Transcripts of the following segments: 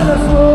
tańczę na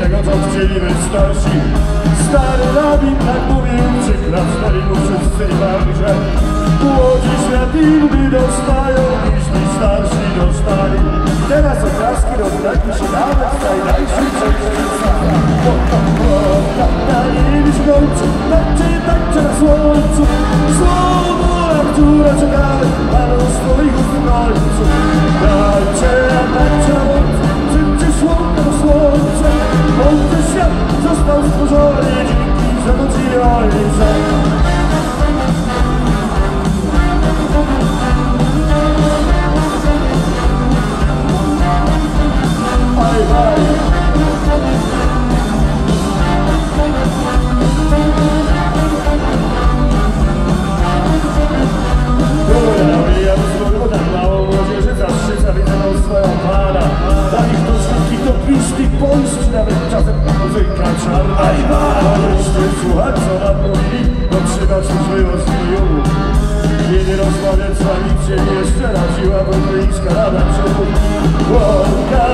tego co chcieliby starsi Stary rabin tak mówił, przyklasnęli mu wszyscy niemalże Młodzi świadliwy dostają jeśli starsi dostali Teraz oklaski rozdaki się nawet w najdalszym części Na niebie się kończy, tańczy, tańczy na słońcu Słowo, żyło z filmu Kiedy z wami się jeszcze radziła Brytyjska Rada Przewód Łąka